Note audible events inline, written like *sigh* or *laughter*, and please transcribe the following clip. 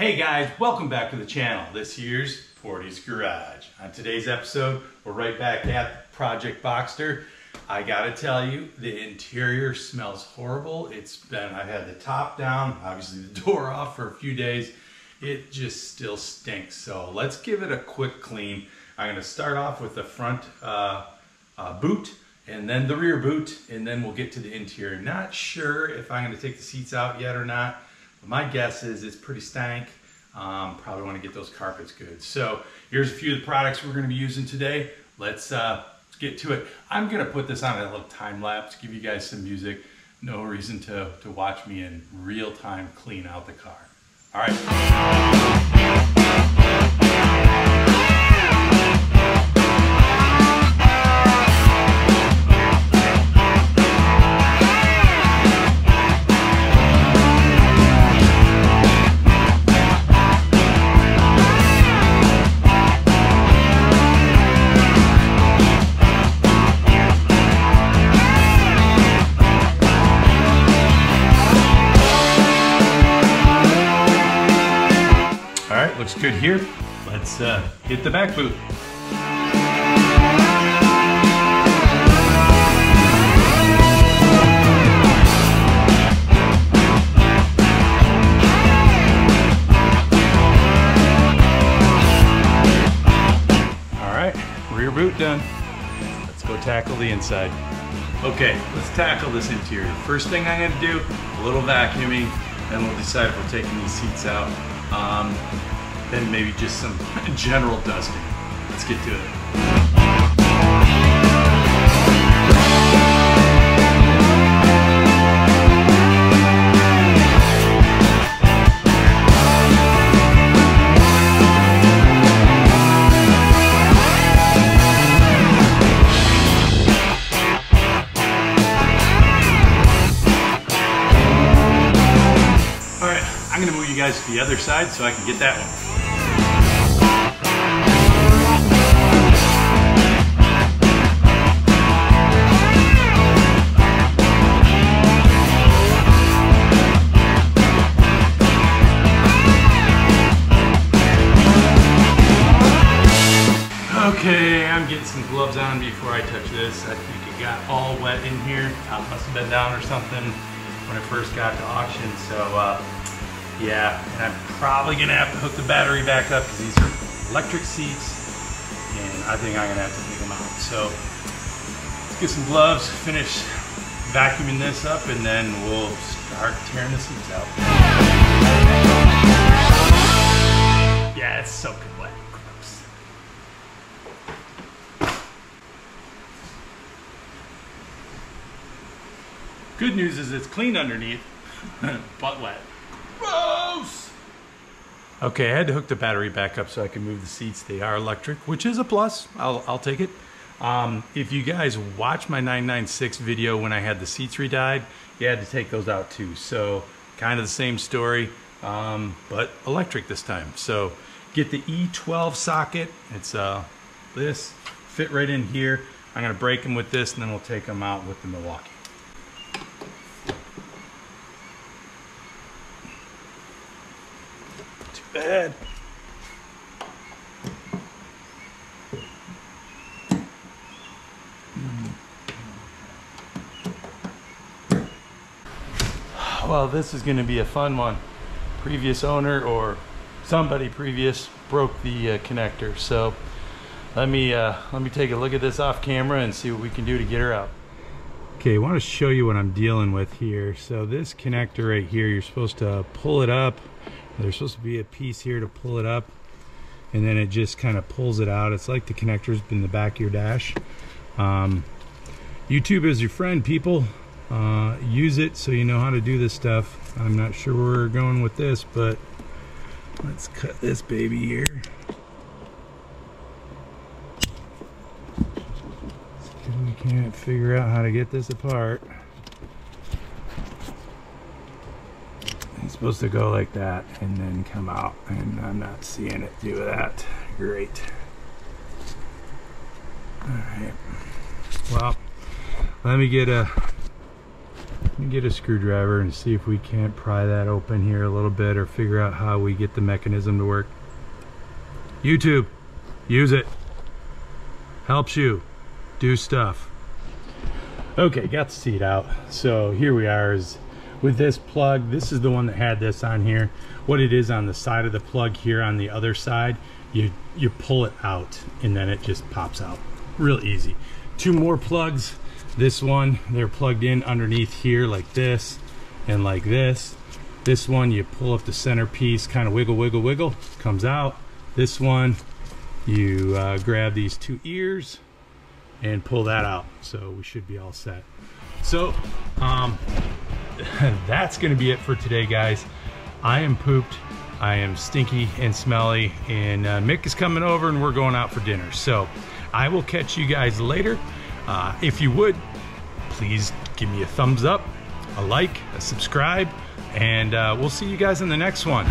Hey guys, welcome back to the channel. This year's Portie's Garage. On today's episode, we're right back at Project Boxster. I gotta tell you, the interior smells horrible. It's been, I've had the top down, obviously the *laughs* door off for a few days. It just still stinks. So let's give it a quick clean. I'm gonna start off with the front uh, uh, boot and then the rear boot, and then we'll get to the interior. Not sure if I'm gonna take the seats out yet or not. My guess is it's pretty stank. Um, probably want to get those carpets good. So here's a few of the products we're going to be using today. Let's, uh, get to it. I'm going to put this on a little time lapse, give you guys some music. No reason to, to watch me in real time clean out the car. All right. Looks good here. Let's uh, hit the back boot. All right, rear boot done. Let's go tackle the inside. Okay, let's tackle this interior. First thing I'm gonna do, a little vacuuming, then we'll decide if we're taking these seats out. Um, then maybe just some *laughs* general dusting. Let's get to it. The other side so I can get that one. Okay, I'm getting some gloves on before I touch this. I think it got all wet in here. Top must have been down or something when I first got to auction. So uh, yeah, and I'm probably gonna have to hook the battery back up because these are electric seats and I think I'm gonna have to take them out. So let's get some gloves, finish vacuuming this up and then we'll start tearing the seats out. Yeah, it's soaking wet. Gross. Good news is it's clean underneath, *laughs* but wet. Gross! Okay, I had to hook the battery back up so I can move the seats. They are electric, which is a plus. I'll, I'll take it. Um, if you guys watch my 996 video when I had the seats re-dyed, you had to take those out too. So kind of the same story, um, but electric this time. So get the E12 socket. It's uh, this, fit right in here. I'm gonna break them with this and then we'll take them out with the Milwaukee. Too. Well, this is going to be a fun one. Previous owner or somebody previous broke the uh, connector, so let me uh, let me take a look at this off camera and see what we can do to get her out. Okay, I want to show you what I'm dealing with here. So this connector right here, you're supposed to pull it up. There's supposed to be a piece here to pull it up, and then it just kind of pulls it out. It's like the connector's in the back of your dash. Um, YouTube is your friend, people. Uh, use it so you know how to do this stuff. I'm not sure where we're going with this, but let's cut this baby here. We can't figure out how to get this apart. It's supposed to go like that and then come out, and I'm not seeing it do that. Great. Alright. Well, let me get a Let me get a screwdriver and see if we can't pry that open here a little bit or figure out how we get the mechanism to work. YouTube, use it. Helps you do stuff. Okay, got the seat out. So here we are is with this plug. This is the one that had this on here. What it is on the side of the plug here on the other side, you, you pull it out and then it just pops out. Real easy. Two more plugs. This one, they're plugged in underneath here like this and like this. This one, you pull up the center piece, kind of wiggle, wiggle, wiggle, comes out. This one, you uh, grab these two ears and pull that out. So we should be all set. So um, *laughs* that's gonna be it for today, guys. I am pooped. I am stinky and smelly and uh, Mick is coming over and we're going out for dinner. So I will catch you guys later. Uh, if you would, please give me a thumbs up, a like, a subscribe, and uh, we'll see you guys in the next one.